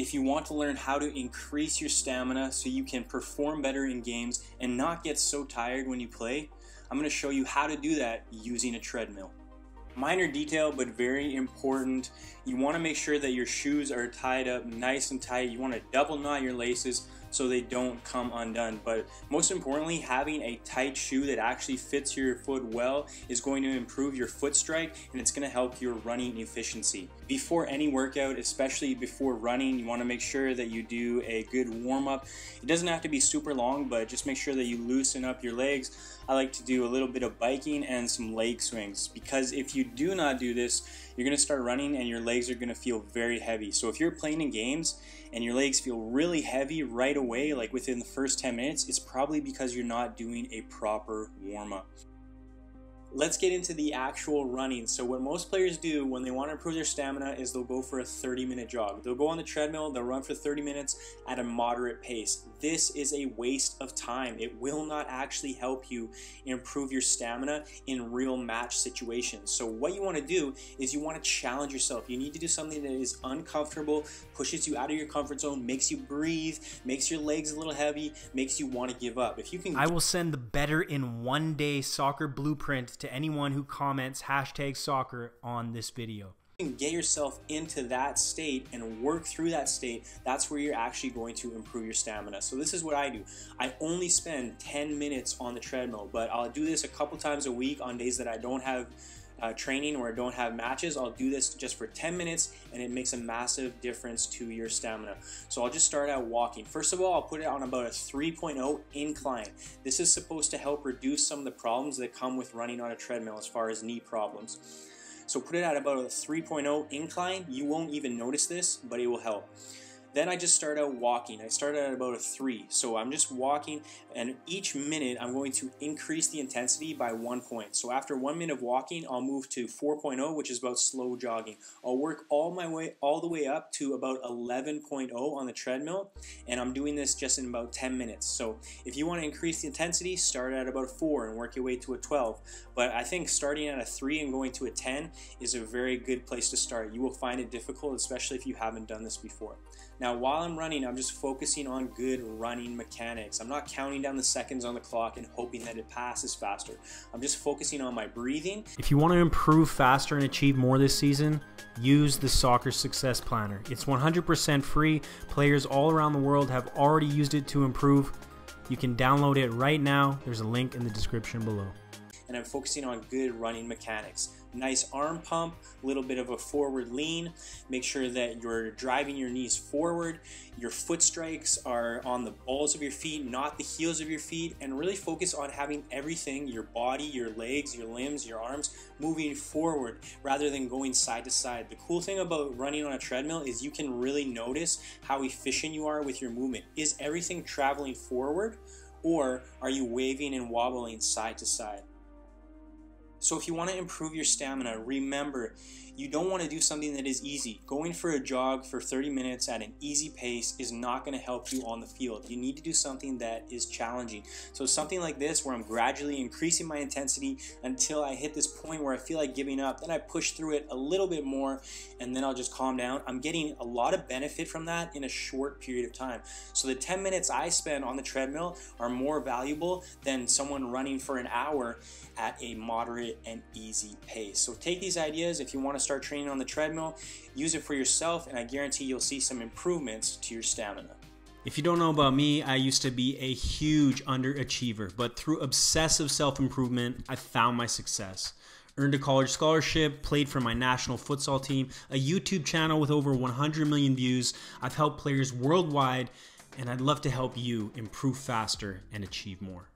If you want to learn how to increase your stamina so you can perform better in games and not get so tired when you play, I'm going to show you how to do that using a treadmill. Minor detail, but very important. You want to make sure that your shoes are tied up nice and tight. You want to double knot your laces so they don't come undone. But most importantly, having a tight shoe that actually fits your foot well is going to improve your foot strike and it's going to help your running efficiency. Before any workout, especially before running, you want to make sure that you do a good warm up. It doesn't have to be super long, but just make sure that you loosen up your legs. I like to do a little bit of biking and some leg swings because if you do not do this, you're going to start running and your legs are going to feel very heavy. So if you're playing in games and your legs feel really heavy right away, like within the first 10 minutes, it's probably because you're not doing a proper warm up let's get into the actual running. So what most players do when they want to improve their stamina is they'll go for a 30 minute jog. They'll go on the treadmill, they'll run for 30 minutes at a moderate pace. This is a waste of time. It will not actually help you improve your stamina in real match situations. So what you want to do is you want to challenge yourself. You need to do something that is uncomfortable, pushes you out of your comfort zone, makes you breathe, makes your legs a little heavy, makes you want to give up. If you can I will send the better in one day soccer blueprint to anyone who comments hashtag soccer on this video. Get yourself into that state and work through that state. That's where you're actually going to improve your stamina. So this is what I do. I only spend 10 minutes on the treadmill, but I'll do this a couple times a week on days that I don't have uh, training or I don't have matches, I'll do this just for 10 minutes and it makes a massive difference to your stamina. So I'll just start out walking. First of all, I'll put it on about a 3.0 incline. This is supposed to help reduce some of the problems that come with running on a treadmill as far as knee problems. So put it at about a 3.0 incline. You won't even notice this, but it will help. Then I just start out walking. I start at about a three. So I'm just walking, and each minute I'm going to increase the intensity by one point. So after one minute of walking, I'll move to 4.0, which is about slow jogging. I'll work all my way, all the way up to about 11.0 on the treadmill, and I'm doing this just in about 10 minutes. So if you want to increase the intensity, start at about a four and work your way to a 12. But I think starting at a three and going to a 10 is a very good place to start. You will find it difficult, especially if you haven't done this before. Now, while I'm running, I'm just focusing on good running mechanics. I'm not counting down the seconds on the clock and hoping that it passes faster. I'm just focusing on my breathing. If you want to improve faster and achieve more this season, use the Soccer Success Planner. It's 100% free. Players all around the world have already used it to improve. You can download it right now. There's a link in the description below. And I'm focusing on good running mechanics nice arm pump, a little bit of a forward lean. Make sure that you're driving your knees forward. Your foot strikes are on the balls of your feet, not the heels of your feet, and really focus on having everything your body, your legs, your limbs, your arms moving forward rather than going side to side. The cool thing about running on a treadmill is you can really notice how efficient you are with your movement. Is everything traveling forward? Or are you waving and wobbling side to side? So if you want to improve your stamina, remember you don't want to do something that is easy. Going for a jog for 30 minutes at an easy pace is not going to help you on the field. You need to do something that is challenging. So something like this where I'm gradually increasing my intensity until I hit this point where I feel like giving up. Then I push through it a little bit more and then I'll just calm down. I'm getting a lot of benefit from that in a short period of time. So the 10 minutes I spend on the treadmill are more valuable than someone running for an hour at a moderate and easy pace. So take these ideas if you want to start training on the treadmill, use it for yourself, and I guarantee you'll see some improvements to your stamina. If you don't know about me, I used to be a huge underachiever, but through obsessive self improvement, I found my success. Earned a college scholarship, played for my national futsal team, a YouTube channel with over 100 million views. I've helped players worldwide, and I'd love to help you improve faster and achieve more.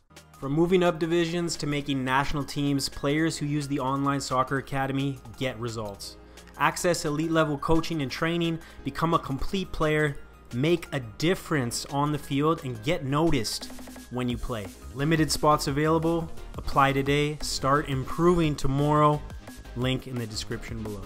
From moving up divisions to making national teams, players who use the Online Soccer Academy get results. Access elite level coaching and training, become a complete player, make a difference on the field, and get noticed when you play. Limited spots available. Apply today. Start improving tomorrow. Link in the description below.